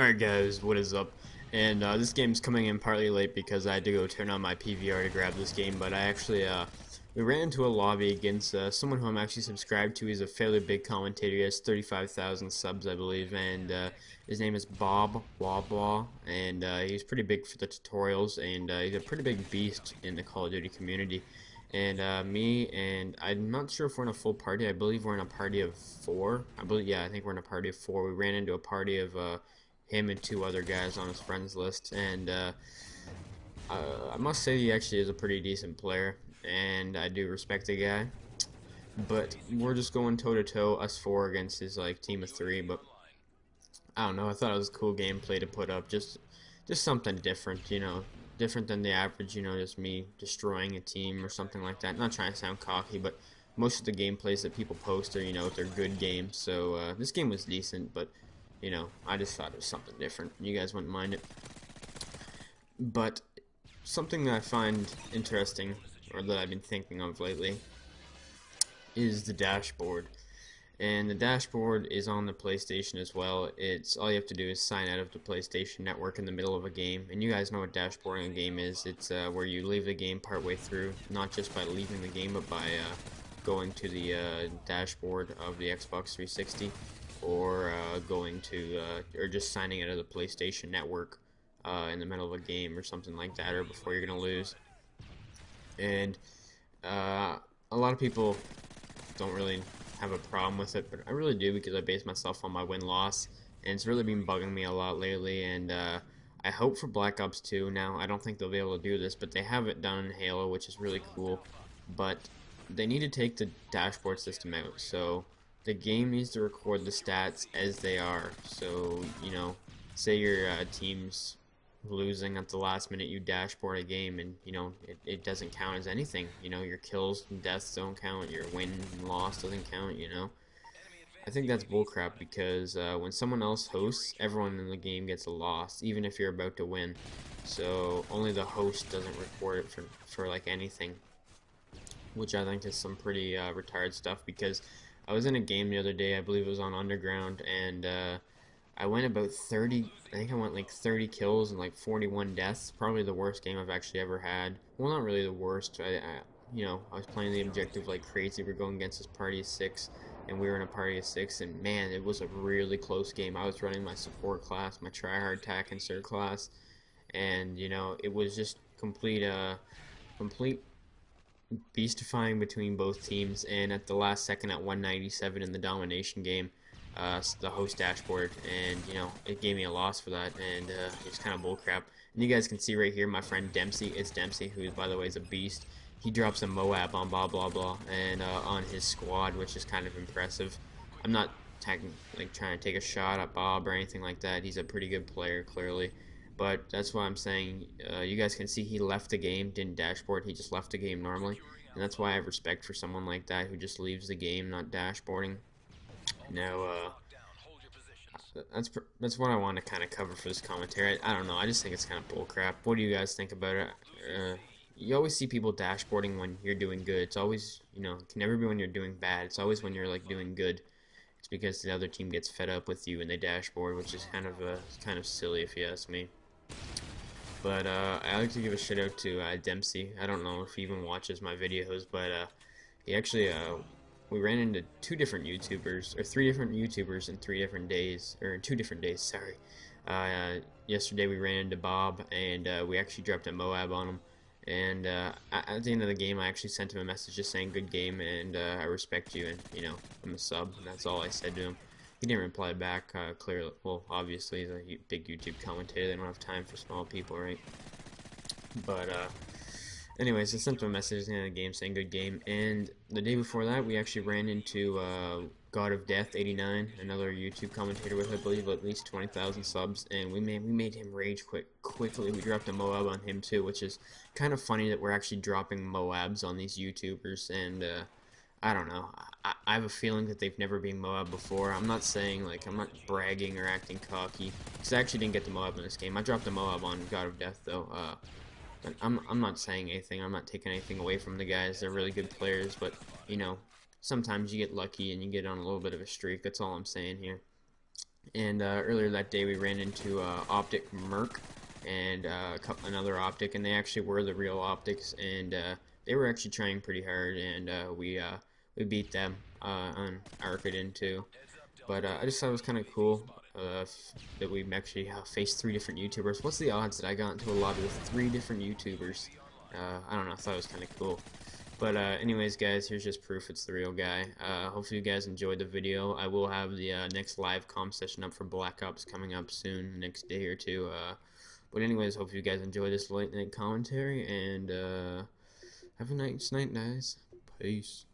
Alright guys, what is up? And uh, this game's coming in partly late because I had to go turn on my PVR to grab this game, but I actually, uh, we ran into a lobby against uh, someone who I'm actually subscribed to. He's a fairly big commentator, he has 35,000 subs I believe, and uh, his name is Bob Wabwa, and uh, he's pretty big for the tutorials, and uh, he's a pretty big beast in the Call of Duty community. And uh, me and I'm not sure if we're in a full party. I believe we're in a party of four. I believe, yeah, I think we're in a party of four. We ran into a party of him and two other guys on his friends list, and uh, uh, I must say he actually is a pretty decent player, and I do respect the guy. But we're just going toe to toe, us four against his like team of three. But I don't know. I thought it was cool gameplay to put up, just just something different, you know, different than the average, you know, just me destroying a team or something like that. Not trying to sound cocky, but most of the gameplays that people post are, you know, they're good games. So uh, this game was decent, but you know, I just thought it was something different. You guys wouldn't mind it. But something that I find interesting, or that I've been thinking of lately, is the dashboard. And the dashboard is on the PlayStation as well. It's all you have to do is sign out of the PlayStation Network in the middle of a game. And you guys know what dashboarding a game is. It's uh, where you leave the game partway through, not just by leaving the game, but by uh, going to the uh, dashboard of the Xbox 360 or uh, going to uh, or just signing out of the PlayStation Network uh, in the middle of a game or something like that, or before you're gonna lose. And uh, a lot of people don't really have a problem with it, but I really do because I base myself on my win loss, and it's really been bugging me a lot lately. And uh, I hope for Black Ops 2 now. I don't think they'll be able to do this, but they have it done in Halo, which is really cool. But they need to take the dashboard system out. So the game needs to record the stats as they are. So, you know, say your uh, team's losing at the last minute, you dashboard a game, and, you know, it, it doesn't count as anything. You know, your kills and deaths don't count, your win and loss doesn't count, you know. I think that's bullcrap because uh, when someone else hosts, everyone in the game gets a loss, even if you're about to win. So only the host doesn't record it for, for like anything, which I think is some pretty uh, retired stuff because I was in a game the other day, I believe it was on Underground, and uh, I went about 30, I think I went like 30 kills and like 41 deaths. Probably the worst game I've actually ever had. Well, not really the worst. I, I you know, I was playing the objective like crazy. We're going against this party of six, and we were in a party of six, and man, it was a really close game. I was running my support class, my tryhard and insert class, and you know, it was just complete, uh, complete beastifying between both teams, and at the last second at 197 in the domination game, uh, the host dashboard, and you know it gave me a loss for that, and uh, it's kind of bullcrap. And you guys can see right here, my friend Dempsey, it's Dempsey, who by the way is a beast. He drops a MOAB on Boblawblaw, and uh, on his squad, which is kind of impressive. I'm not like trying to take a shot at Bob or anything like that. He's a pretty good player, clearly. But that's why I'm saying uh, you guys can see he left the game, didn't dashboard, he just left the game normally. And that's why I have respect for someone like that who just leaves the game, not dashboarding. Now, uh, that's that's what I want to kind of cover for this commentary. I, I, don't know. I just think it's kind of bullcrap. What do you guys think about it? Uh, you always see people dashboarding when you're doing good. It's always, you know, it can never be when you're doing bad. It's always when you're like doing good. It's because the other team gets fed up with you and they dashboard, which is kind of uh, kind of silly if you ask me. But uh, I like to give a shout out to uh, Dempsey. I don't know if he even watches my videos, but uh, he actually uh, we ran into two different YouTubers or three different YouTubers in three different days or in two different days. Sorry. Uh, yesterday we ran into Bob and uh, we actually dropped a MOAB on him. And at the end of the game, I actually sent him a message just saying "good game" and I respect you and you know I'm a sub. And that's all I said to him. He didn't reply back, uh, clearly. Well, obviously, he's a big YouTube commentator. They don't have time for small people, right? But, uh, anyways, I sent him a message in the game saying good game. And the day before that, we actually ran into uh, God of Death 89, another YouTube commentator with, I believe, at least 20,000 subs. And we made, we made him rage quick quickly. We dropped a MOAB on him, too, which is kind of funny that we're actually dropping MOABs on these YouTubers. And, uh, I don't know. I, I, have a feeling that they've never been MOAB before. I'm not saying, like, I'm not bragging or acting cocky. Because I actually didn't get the MOAB in this game. I dropped the MOAB on God of Death, though. Uh, I'm, I'm not saying anything. I'm not taking anything away from the guys. They're really good players. But, you know, sometimes you get lucky and you get on a little bit of a streak. That's all I'm saying here. And uh, earlier that day, we ran into uh, Optic Merc and uh, another Optic, and they actually were the real Optics, and uh, they were actually trying pretty hard, and uh, we uh, we beat them on Arkaden too. But I just thought it was kind of cool that we actually faced three different YouTubers. What's the odds that I got into a lobby with three different YouTubers? I don't know. I thought it was kind of cool. But uh, anyways, guys, here's just proof it's the real guy. Uh, hopefully you guys enjoyed the video. I will have the uh, next live com session up for Black Ops coming up soon, next day or two. Uh, but anyways, hope you guys enjoy this late night commentary, and uh, have a nice night, guys. Peace.